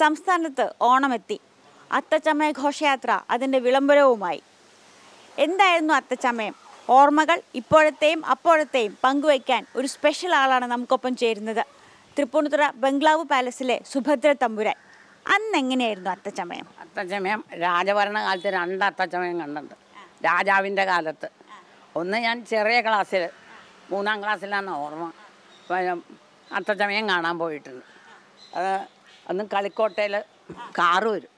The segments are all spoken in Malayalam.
സംസ്ഥാനത്ത് ഓണമെത്തി. അത്തച്ചമയ ഘോഷയാത്ര അതിന്റെ വിളംബരവുമായി. എന്തായിരുന്നു അത്തച്ചമയം ഓർമ്മകൾ ഇപ്പോഴത്തെയും അപ്പോഴത്തെയും പങ്കുവയ്ക്കാൻ ഒരു സ്പെഷ്യൽ ആളാണ് നമുക്കൊപ്പം ചേരുന്നത്. തൃപ്പൂണിത്തുറ ബംഗ്ലാവ് പാലസിലെ സുഭദ്ര തമ്പുരാൻ. അന്ന് എങ്ങനെയായിരുന്നു അത്തച്ചമയം അത്തച്ചമയം രാജഭരണകാലത്ത് രണ്ട് അത്തച്ചമയം കണ്ടിട്ടുണ്ട്. രാജാവിന്റെ കാലത്ത്. ഒന്ന് ഞാൻ ചെറിയ ക്ലാസ്സിൽ മൂന്നാം ക്ലാസ്സിലാണ് ഓർമ്മ. അത്തച്ചമയം കാണാൻ പോയിട്ടുണ്ട്. അത് അന്ന് കളിക്കോട്ടയിൽ കാറ് വരും.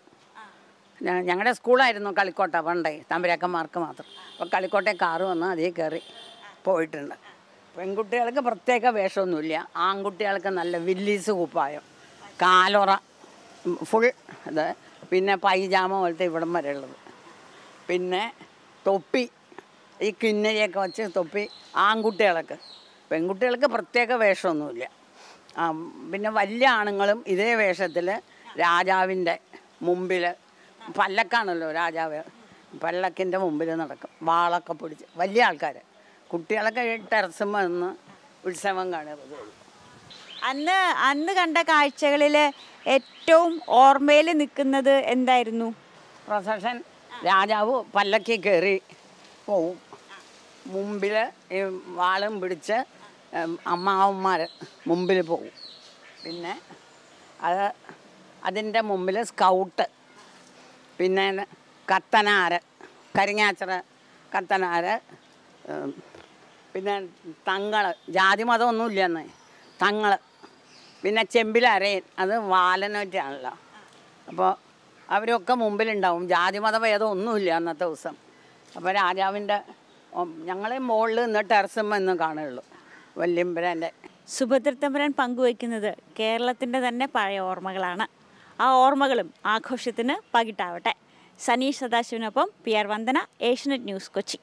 ഞങ്ങളുടെ സ്കൂളായിരുന്നു കളിക്കോട്ട പണ്ടേ തമ്പുരാക്കന്മാർക്ക് മാത്രം. അപ്പോൾ കളിക്കോട്ടയിൽ കാറ് വന്ന് അതേ കയറി പോയിട്ടുണ്ട്. പെൺകുട്ടികൾക്ക് പ്രത്യേക വേഷമൊന്നുമില്ല. ആൺകുട്ടികൾക്ക് നല്ല വില്ലീസ് കുപ്പായം കാലുറ ഫുൾ ഇത് പിന്നെ പൈജാമ പോലത്തെ ഇവിടം വരെ ഉള്ളത് പിന്നെ തൊപ്പി ഈ കിന്നരിയൊക്കെ വെച്ച് തൊപ്പി ആൺകുട്ടികൾക്ക്. പെൺകുട്ടികൾക്ക് പ്രത്യേക വേഷമൊന്നുമില്ല. പിന്നെ വലിയ ആണുങ്ങളും ഇതേ വേഷത്തിൽ രാജാവിന്റെ മുമ്പിൽ പല്ലക്കാണല്ലോ രാജാവ് പല്ലക്കിന്റെ മുമ്പിൽ നടക്കും വാളൊക്കെ പിടിച്ച്. വലിയ ആൾക്കാർ കുട്ടികളൊക്കെ ടെറസുമ്പോൾ നിന്ന് ഉത്സവം കാണുന്നത് അന്ന് അന്ന് കണ്ട കാഴ്ചകളിൽ ഏറ്റവും ഓർമ്മയിൽ നിൽക്കുന്നത് എന്തായിരുന്നു? പ്രൊസഷൻ രാജാവ് പല്ലക്കി കയറി പോവും. മുമ്പിൽ ഈ വാളും പിടിച്ച് അമ്മാവന്മാർ മുമ്പിൽ പോകും പിന്നെ അത് അതിന്റെ മുമ്പിൽ സ്കൗട്ട്. പിന്നെ കത്തനാര് കരിങ്ങാച്ചറ കത്തനാര് പിന്നെ തങ്ങൾ ജാതി മതമൊന്നുമില്ല ഇല്ലെന്ന് തങ്ങൾ പിന്നെ ചെമ്പിലരയൻ. അത് വാലനോറ്റാണല്ലോ. അപ്പോൾ അവരൊക്കെ മുമ്പിലുണ്ടാവും. ജാതി മതഭേദം ഒന്നുമില്ല അന്നത്തെ ദിവസം. അപ്പോൾ രാജാവിന്റെ ഞങ്ങളെ മുകളിൽ നിന്ന് ടെറസുമ്മ എന്ന് കാണുള്ളൂ വല്യമ്പരാന്റെ. സുഭദ്രത്തമ്പുരാൻ പങ്കുവയ്ക്കുന്നത് കേരളത്തിന്റെ തന്നെ പഴയ ഓർമ്മകളാണ്. ആ ഓർമ്മകളും ആഘോഷത്തിന് പകിട്ടാവട്ടെ. Saneesh സദാശിവനൊപ്പം P R Vandana Asianet news Kochi.